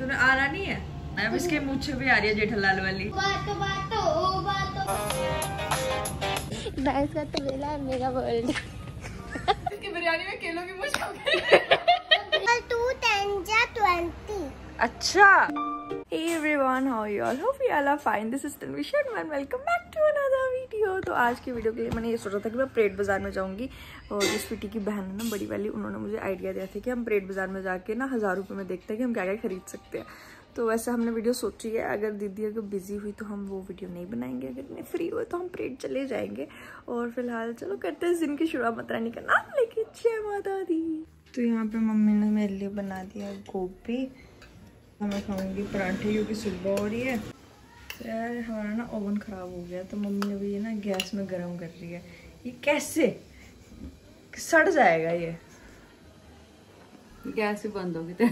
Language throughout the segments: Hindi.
तूने आना नहीं है? अब इसके मुँह भी आ रही है जेठालाल वाली। बातो बातो बातो गाइस का तो मेरा है मेरा वर्ल्ड इसकी बिरयानी में केलों की मुझ अच्छा Hey everyone, how you all? Hope you all are fine. This is Tanvi and welcome back to another video. तो आज की वीडियो के लिए मैंने ये सोचा था कि मैं परेड बाज़ार में जाऊँगी और जो स्वीटी की बहन है ना बड़ी वाली उन्होंने मुझे आइडिया दिया था कि हम परेड बाज़ार में जाके ना हज़ार रुपये में देखते हैं कि हम क्या क्या खरीद सकते हैं तो वैसे हमने वीडियो सोची है अगर दीदी अगर बिज़ी हुई तो हम वो वीडियो नहीं बनाएँगे अगर नहीं फ्री हुए तो हम परेड चले जाएँगे और फ़िलहाल चलो करते हैं दिन की शुरुआत माता रानी का नाम लेके जय माता दी तो यहाँ पे मम्मी ने मेरे लिए बना दिया गोभी मैं खाऊँगी पराठे क्योंकि सुबह हो रही है। तो यार हमारा ना ओवन ख़राब हो गया तो मम्मी ने भी ये ना गैस में गर्म कर रही है। ये कैसे? सड़ जाएगा ये। गैस ही बंद होगी तो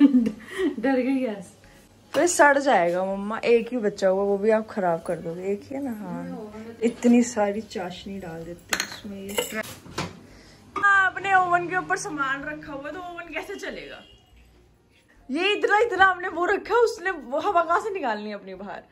डर गई गैस। तो ये सड़ जाएगा मम्मा एक ही बच्चा हुआ वो भी आप खराब कर दोगे। एक ही है ना? हाँ। इतनी सारी चाशनी डाल देते हैं इसमें ये। हाँ, अपने ओवन के ऊपर सामान रखा हुआ तो ओवन कैसे चलेगा? ये इतना इतना हमने वो रखा उसने वो हवा कहाँ से निकालनी है अपनी बाहर?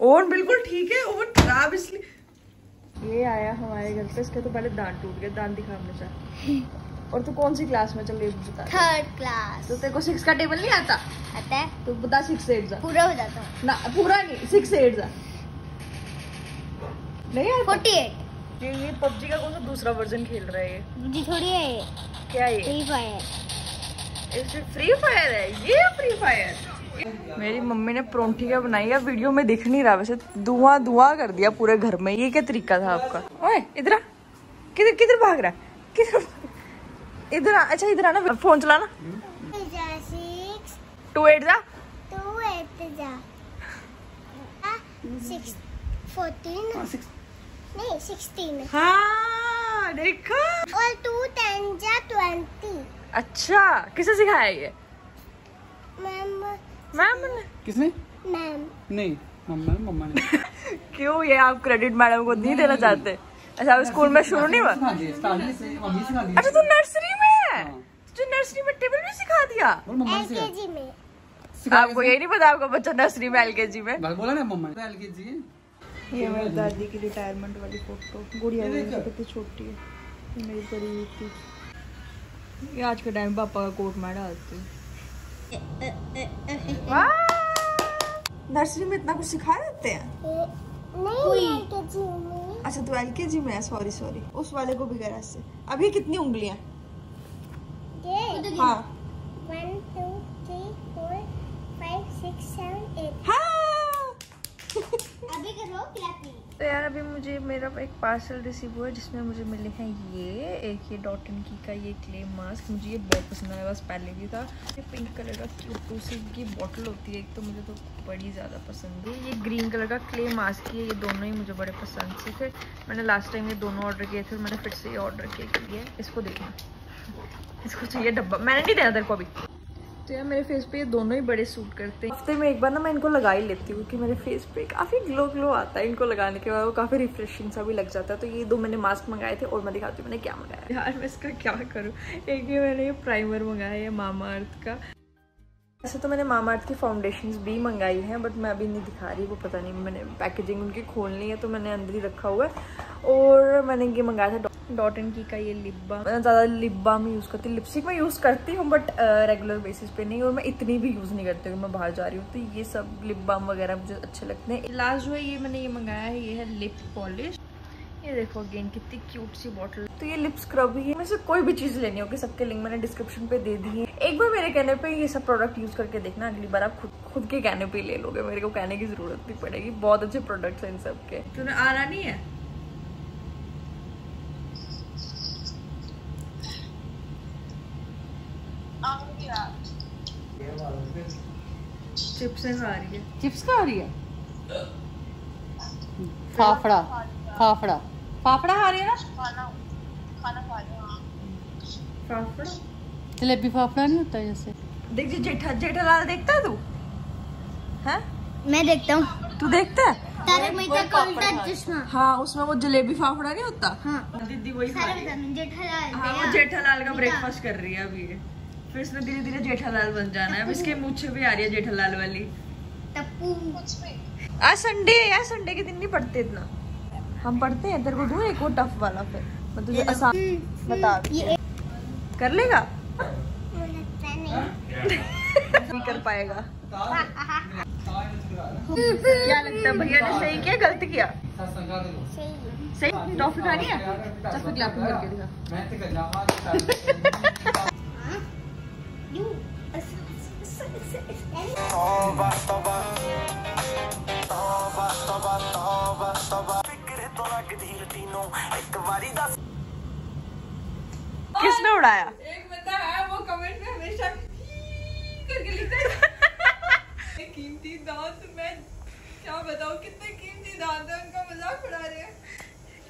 ओवन बिल्कुल ठीक है ओवन खराब इसलिए। ये आया हमारे घर पे इसके तो पहले दांत टूट गए दांत दिखा हमेशा और तू कौन सी क्लास में चल रही है बता थर्ड क्लास तो तेरे को सिक्स का टेबल नहीं आता? आता है। तो बता सिक्स एट जा। पूरा हो जाता हूँ। ना पूरा नहीं सिक्स एट जा। नहीं आता? फोर्टी एट ये ये पबजी का कौन सा दूसरा वर्जन खेल रहा है ये? थोड़ी है क्या ये? फ्री फायर फ्री फायर है ये फ्री फायर मेरी मम्मी ने परोंठी क्या बनाई है? वीडियो में दिख नहीं रहा वैसे धुआँ धुआँ कर दिया पूरे घर में। ये क्या तरीका था आपका? ओए इधर किधर किधर भाग रहा है? किधर इधर अच्छा इधर आना फ़ोन चलाना टू एट जा। टू एट जा। सिक्स फोर्टीन नहीं सिक्सटीन हाँ देखा। और टू टेन जा ट्वेंटी अच्छा किसे सिखाया ये? Ma'am ma'am? ने किसने? मैम। नहीं मम्मा ने मम्मा ने। क्यों ये आप क्रेडिट मैडम को नहीं देना चाहते? अच्छा स्कूल में शुरू नहीं हुआ? अच्छा तू नर्सरी में है? हाँ। नर्सरी में टेबल भी सिखा दिया? आपको यही नहीं पता आपका बच्चा नर्सरी में एलकेजी में? बोला ना मम्मा एलकेजी ये मेरी दादी की रिटायरमेंट वाली फ़ोटो गुड़िया छोटी है। मेरी बड़ी थी। ये आज के टाइम पापा का कोट मैं डालती हूँ। नर्सरी में इतना कुछ सिखा देते हैं? नहीं एल के जी में। अच्छा तू है सॉरी सॉरी उस वाले को भी करा से अभी कितनी उंगलियाँ? हाँ। हाँ। अभी करो क्लैपिंग तो यार अभी मुझे मेरा एक पार्सल रिसीव हुआ है, जिसमें मुझे मिले हैं ये, एक ये डॉट एंड की का ये क्ले मास्क मुझे ये बहुत पसंद आया, बस पहले भी था। ये पिंक कलर का क्यूटू सी की बॉटल होती है, एक तो मुझे तो बड़ी ज़्यादा पसंद है ये ग्रीन कलर का क्ले मास्क है ये दोनों ही मुझे बड़े पसंद से थे। मैंने लास्ट टाइम ये दोनों ऑर्डर किए थे, मैंने फिर से ये ऑर्डर किए के इसको देखना। इसको चाहिए डब्बा। मैंने नहीं देना तेरे को अभी। तो यार मेरे फेस पे ये दोनों ही बड़े सूट करते हैं। हफ़्ते में एक बार ना मैं इनको लगा ही लेती हूँ कि मेरे फेस पे काफ़ी ग्लो ग्लो आता है इनको लगाने के बाद वो काफ़ी रिफ्रेशिंग सा भी लग जाता है। तो ये दो मैंने मास्क मंगाए थे और मैं दिखाती हूँ मैंने क्या मंगाया यार मैं इसका क्या करूँ? एक ये मैंने ये प्राइमर मंगाया है मामा अर्थ का। वैसे तो मैंने मामा अर्थ की फाउंडेशन भी मंगाई हैं बट मैं अभी नहीं दिखा रही वो पता नहीं मैंने पैकेजिंग उनकी खोलनी है तो मैंने अंदर ही रखा हुआ है। और मैंने ये मंगाया था डॉट एंड की का ये लिप बाम मैं ज़्यादा लिप बाम यूज़ करती हूँ लिपस्टिक मैं यूज़ करती हूँ बट रेगुलर बेसिस पे नहीं और मैं इतनी भी यूज़ नहीं करती हूँ मैं बाहर जा रही हूँ। तो ये सब लिप बाम वगैरह मुझे अच्छे लगते हैं। लास्ट जो है ये मैंने ये मंगाया है ये है लिप पॉलिश ये देखो अगेन कितनी क्यूट सी बॉटल तो ये लिप स्क्रब ही है। मैं से कोई भी चीज़ लेनी होगी सबके लिंक मैंने डिस्क्रिप्शन पे दे दी है। एक बार मेरे कहने पे ये सब प्रोडक्ट यूज़ करके देखना अगली बार आप खुद खुद के कहने पे ही ले लोगे। मेरे को कहने की ज़रूरत नहीं पड़ेगी। बहुत अच्छे प्रोडक्ट्स हैं इन सब के। तूने आना नहीं है? चिप्स खा रही है। चिप्स खा रही है? फाफड़ा फाफड़ा। फाफड़ा खा रही है ना? फाफड़ा? जलेबी फाफड़ा नहीं होता जैसे? देख जी जेठा जेठालाल देखता है तू? हैं? मैं देखता हूँ। तू देखता है? तारक मेहता का उल्टा चश्मा हाँ उसमें वो जलेबी फाफड़ा नहीं होता? हाँ। दीदी वही खा रही है। जेठालाल हाँ वो जेठालाल का ब्रेकफास्ट कर रही है अभी। ये फिर इसने धीरे धीरे जेठालाल बन जाना है। अब इसके मुझे भी आ रही है जेठालाल वाली। टप्पू। कुछ भी आज संडे है यार संडे के दिन नहीं पढ़ते इतना। हम पढ़ते हैं तेरे को दूँ एक वो टफ वाला फिर। मैं तुझे आसान बता रही ये। कर लेगा? नहीं। नहीं कर पाएगा। क्या लगता है भैया ने सही किया गलत किया? सही? सही टॉफी खानी है? चल फिर क्लैपिंग करके दिखा। यू किसने उड़ाया? एक बंदा है वो कमेंट में हमेशा करके लिखता है। कीमती दांत मैं क्या बताऊँ कितने कीमती दांत है उनका मज़ाक उड़ा रहे हैं।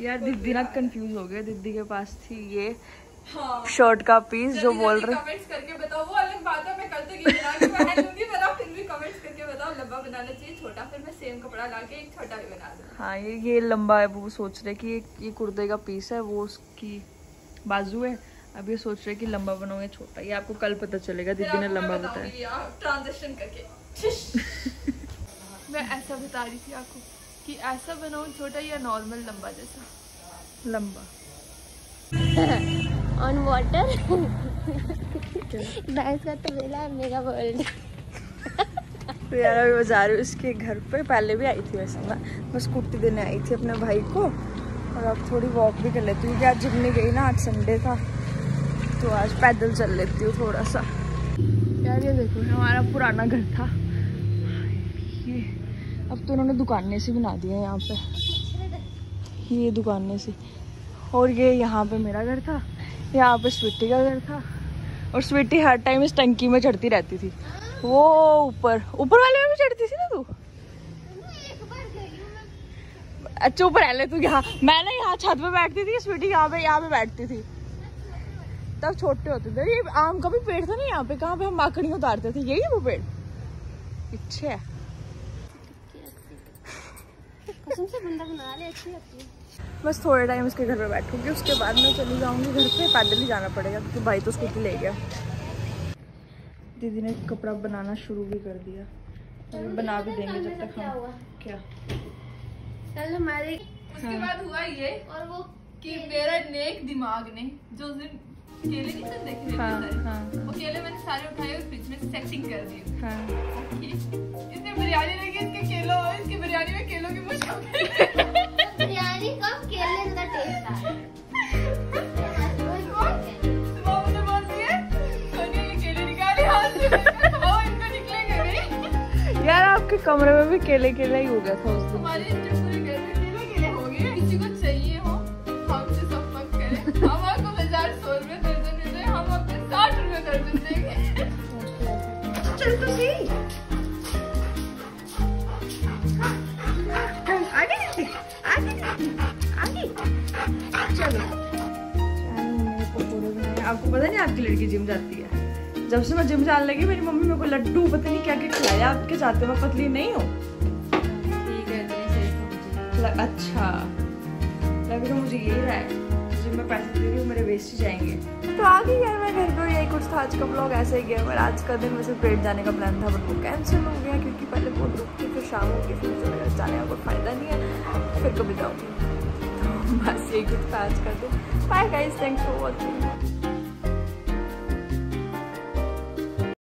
यार दीदी ना कंफ्यूज हो गए दीदी के पास थी ये। हाँ। शर्ट का पीस जो बोल रहे कमेंट्स करके बताओ वो अलग बात है मैं कल तक ये पहन लूँगी फिर भी कमेंट्स करके बताओ लंबा बनाना चाहिए छोटा फिर मैं सेम कपड़ा लाके एक छोटा भी बना दूँ। हाँ ये ये लंबा है वो सोच रहे कि ये, ये कुर्ते का पीस है वो उसकी बाजू है। अब ये सोच रहे कि लंबा बनाओगे छोटा ये आपको कल पता चलेगा दीदी ने लंबा बताया। ट्रांजेक्शन करके। मैं ऐसा बता रही थी आपको कि ऐसा बनाऊँ छोटा या नॉर्मल लंबा जैसा। लंबा। ऑन वाटर भैंस का तो मेला है मेगा वर्ल्ड तो यार अभी मैं जा रही हूँ इसके घर पे पहले भी आई थी वैसे मैं। मैं स्कूटी देने आई थी अपने भाई को। और अब थोड़ी वॉक भी कर लेती हूँ क्योंकि आज जिम नहीं गई ना आज संडे था। तो आज पैदल चल लेती हूँ थोड़ा सा यार ये देखो हमारा पुराना घर था। ये अब तो उन्होंने दुकानें से बना दिया है यहाँ पे। ये दुकानें से। और ये यहाँ पे मेरा घर था। यहाँ पे स्वीटी का घर था और स्वीटी हर टाइम इस टंकी में चढ़ती रहती थी। वो ऊपर ऊपर वाले में भी चढ़ती थी ना तू? अच्छा ऊपर रह ले तू यहाँ मैं ना यहाँ छत पे बैठती थी, स्वीटी यहाँ पे यहाँ पे बैठती थी। तब छोटे होते थे। ये आम का भी पेड़ था ना यहाँ पे, कहाँ पे हम माकड़ी उतारते थे, यही वो पेड़? पीछे है कसम से बंदा बना ले अच्छी लगती है बस थोड़े टाइम उसके घर पे बैठूँगी उसके बाद मैं चली जाऊँगी घर पे पैदल ही जाना पड़ेगा क्योंकि भाई तो स्कूटी ले गया। दीदी ने कपड़ा बनाना शुरू भी कर दिया। अभी बना भी देंगे जब तक हम क्या? कल हमारे उसके बाद हुआ ये और वो कि मेरा नेक दिमाग ने जो उस दिन केले नहीं थे देखे हाँ हाँ, हाँ। वो केले मैंने सारे उठाए और फ्रिज में सेटिंग कर दी हाँ। इसने बिरयानी लगी इसके केलों इसकी बिरयानी में केलों की बिरयानी कम केले का टेस्ट आ सुबह मुझे बोलती है सोनिया ये केले निकाले हाथ से ओ इनको निकलेंगे नहीं। यार आपके कमरे में भी केले केला ही हो गया था उस दिन। हमारे पूरे घर में केले केले हो गए। किसी को चाहिए हो हमसे संपर्क करें। आगे आगे आगे चलो। आपको पता नहीं आपकी लड़की जिम जाती है? जब से मैं जिम जाने लगी मेरी मम्मी मेरे को लड्डू पता नहीं क्या क्या खिलाया आपके जाते मैं पतली नहीं हूँ। ठीक है अच्छा लग रहा मुझे यही रहा है। जिम मैं पैसे दे रही हूँ मेरे वेस्ट ही जाएँगे। तो आ गई यार मैं घर पे यही कुछ था, आज का ब्लॉग ऐसे ही गया पर आज का दिन वैसे पेट जाने का प्लान था बट वो कैंसिल हो गया, क्योंकि पहले बहुत रुक थी फिर शाम हो गई, फिर मुझे जाने का कोई फ़ायदा नहीं है, फिर कभी जाऊँगी। तो बस यही कुछ था आज का दिन। Bye guys thanks for watching